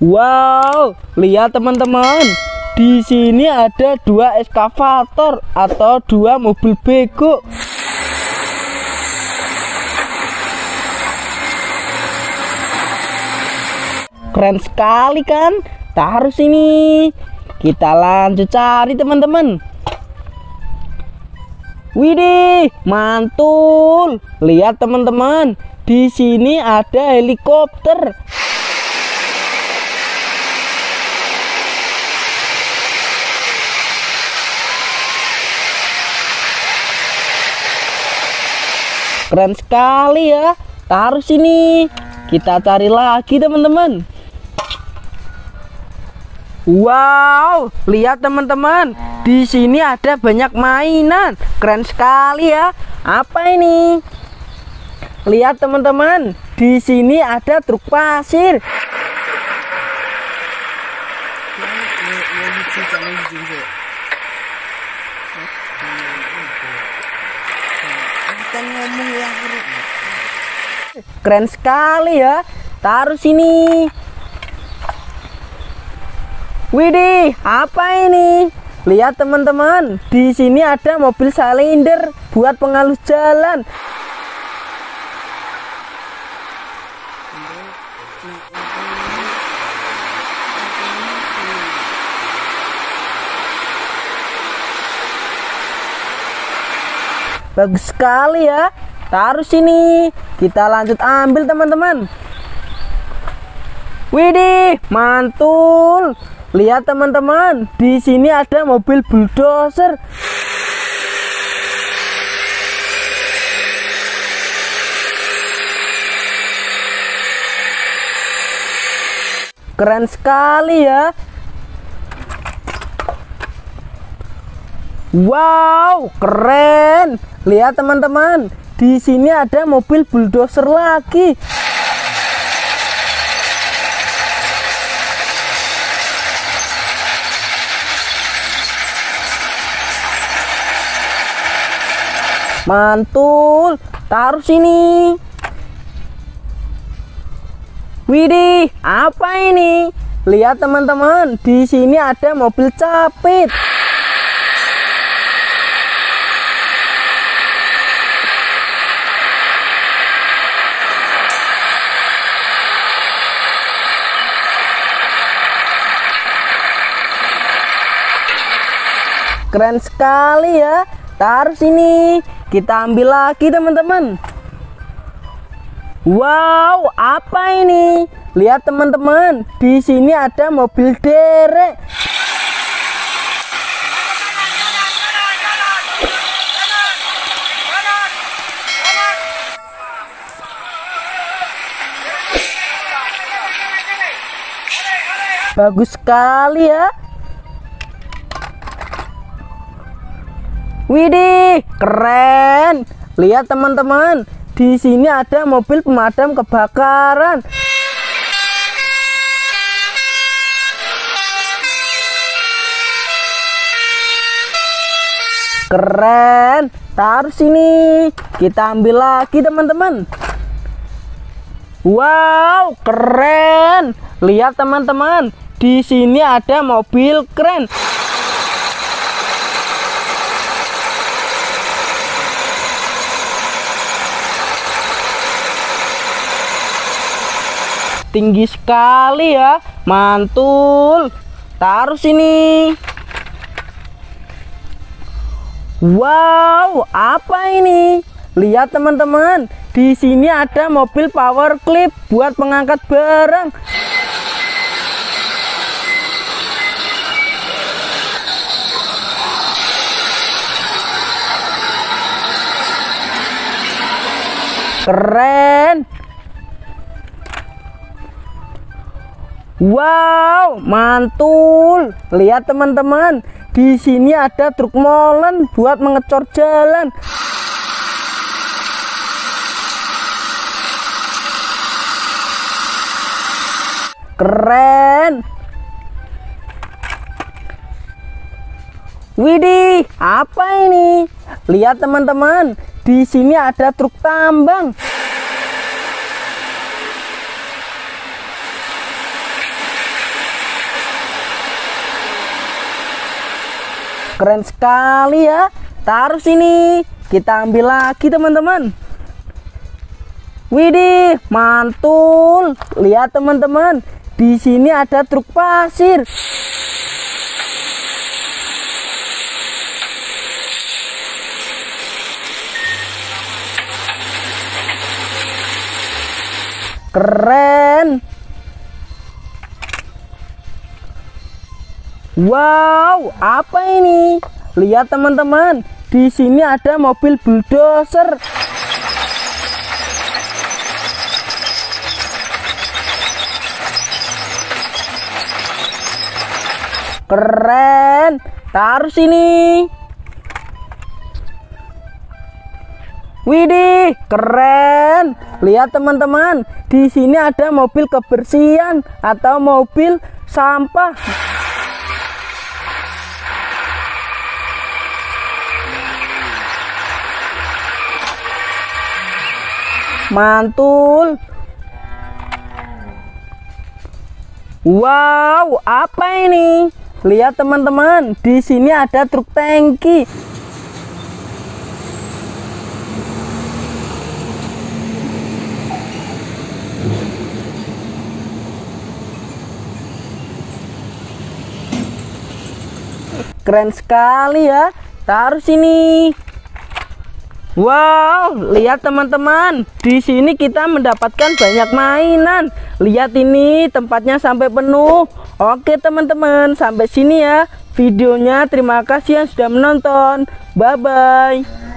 Wow, lihat teman-teman. Di sini ada dua eskavator atau dua mobil bego. Keren sekali kan? Taruh sini. Kita lanjut cari teman-teman. Widih, mantul. Lihat teman-teman, di sini ada helikopter. Keren sekali ya. Taruh sini. Kita cari lagi teman-teman. Wow, lihat teman-teman. Di sini ada banyak mainan. Keren sekali ya. Apa ini? Lihat teman-teman. Di sini ada truk pasir. Keren sekali ya. Taruh sini. Widih, apa ini? Lihat teman-teman, di sini ada mobil silinder buat pengalus jalan. Bagus sekali ya. Taruh sini. Kita lanjut ambil teman-teman. Widih, mantul. Lihat teman-teman, di sini ada mobil bulldozer. Keren sekali ya. Wow, keren. Lihat teman-teman, di sini ada mobil bulldozer lagi. Mantul, taruh sini. Widih, apa ini? Lihat teman-teman, di sini ada mobil capit. Keren sekali ya. Taruh sini. Kita ambil lagi teman-teman. Wow, apa ini? Lihat teman-teman, di sini ada mobil derek. Bagus sekali ya. Widih, keren. Lihat teman-teman, di sini ada mobil pemadam kebakaran. Keren. Taruh sini. Kita ambil lagi teman-teman. Wow, keren. Lihat teman-teman, di sini ada mobil keren. Tinggi sekali ya. Mantul. Taruh sini. Wow apa ini? Lihat teman-teman. Di sini ada mobil power clip buat mengangkat barang. Keren Wow, mantul. Lihat teman-teman, di sini ada truk molen buat mengecor jalan. Keren. Widih, apa ini? Lihat teman-teman, di sini ada truk tambang. Keren sekali ya. Taruh sini. Kita ambil lagi teman-teman. Widih, mantul. Lihat teman-teman, di sini ada truk pasir. Keren. Wow, apa ini? Lihat teman-teman, di sini ada mobil bulldozer. Keren. Taruh sini. Widih, keren. Lihat teman-teman, di sini ada mobil kebersihan atau mobil sampah. Mantul. Wow, apa ini? Lihat teman-teman, di sini ada truk tangki. Keren sekali ya. Taruh sini. Wow, lihat teman-teman. Di sini kita mendapatkan banyak mainan. Lihat ini tempatnya sampai penuh. Oke teman-teman, sampai sini ya videonya. Terima kasih yang sudah menonton. Bye bye.